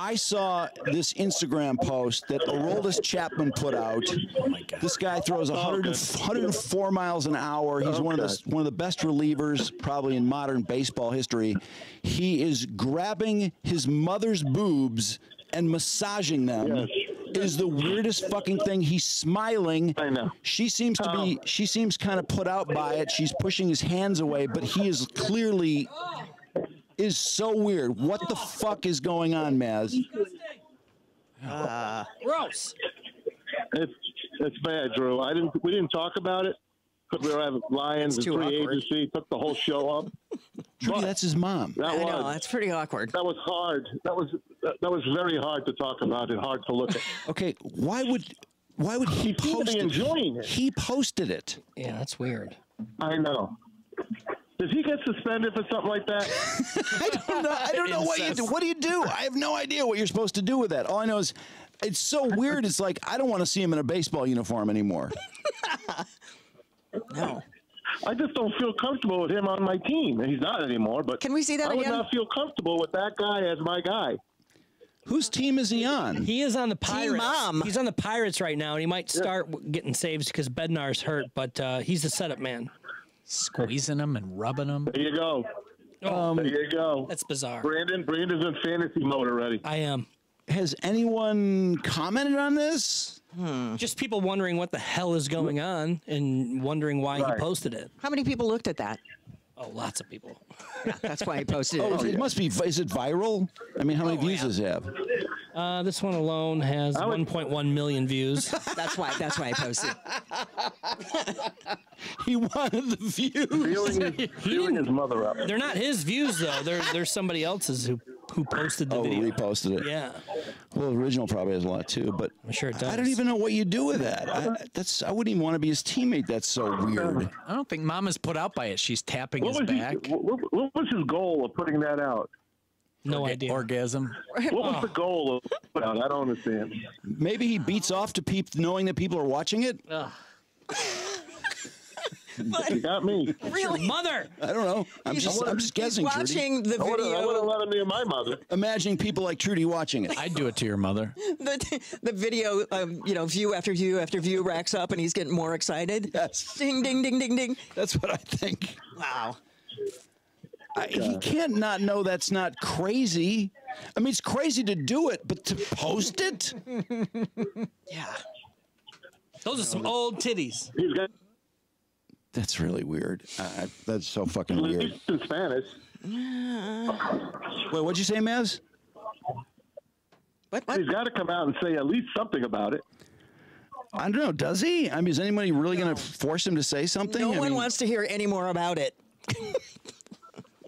I saw this Instagram post that Aroldis Chapman put out. Oh my God. This guy throws 100, 104 miles an hour. He's oh, one of the one of the best relievers probably in modern baseball history. He is grabbing his mother's boobs and massaging them. Yes. Is the weirdest fucking thing. He's smiling. I know. She seems to be. Oh. She seems kind of put out by it. She's pushing his hands away, but he is clearly is so weird. What the fuck is going on, Maz? Ah. Gross. It's it's bad, Drew. I didn't. We didn't talk about it because we were having Lions and It's too free awkward. agency. Took the whole show up. Trudy, that's his mom. That I was know that's pretty awkward. that was hard. That was that, that was very hard to talk about and hard to look at. Okay, why would why would he seemed to post it? enjoying it. He posted it. Yeah, that's weird. I know. Does he get suspended for something like that? I don't know. I don't know what you do. What do you do? I have no idea what you're supposed to do with that. All I know is it's so weird. It's like I don't want to see him in a baseball uniform anymore. No. I just don't feel comfortable with him on my team. And he's not anymore, but Can we see that I would again? not feel comfortable with that guy as my guy. Whose team is he on? He is on the Pirates. Mom. He's on the Pirates right now, and he might start w getting saves because Bednar's hurt, but uh, he's the setup man. Squeezing them and rubbing them. There you go. Oh, there you go. that's bizarre. Brandon, Brandon's in fantasy mode already. I am. Has anyone commented on this? Just people wondering what the hell is going on and wondering why Right. he posted it. How many people looked at that? Oh, lots of people. That's why he posted Oh, it. it must be. Is it viral? I mean, how many views does it have? Uh, this one alone has 1.1 million views. That's why. That's why I posted. He wanted the views. Feeling, his, feeling his mother up. They're not his views though. They're they're somebody else's who who posted the Oh, video. reposted it. Yeah, Well, original probably has a lot too, but I'm sure it does. I don't even know what you do with that. I, that's I wouldn't even want to be his teammate. That's so weird. I don't think Mama's put out by it. She's tapping What his was, he, back. what, what was his goal of putting that out? no idea. Orgasm. What was the goal of putting out? I don't understand. Maybe he beats off to peep, knowing that people are watching it. You got me. Really? Mother. I don't know. I'm He's- just I'm just guessing. He's Trudy. watching the I would have let him be my mother. Imagining people like Trudy watching it. I'd do it to your mother. The, the video, um, you know, view after view after view racks up, and he's getting more excited. Yes, Ding, ding, ding, ding, ding. that's what I think. Wow. I, he can't not know that's not crazy. I mean, it's crazy to do it, but to post it. Yeah. Those are some old titties. He's got That's really weird. Uh, that's so fucking weird. least in Spanish. Wait, what'd you say, Maz? What? What? He's got to come out and say at least something about it. I don't know. Does he? I mean, is anybody really going to force him to say something? No I one mean, wants to hear any more about it.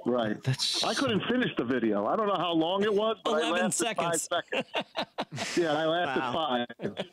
Right. That's- I couldn't finish the video. I don't know how long it was, but I 11 lasted seconds. five seconds. yeah, I lasted five.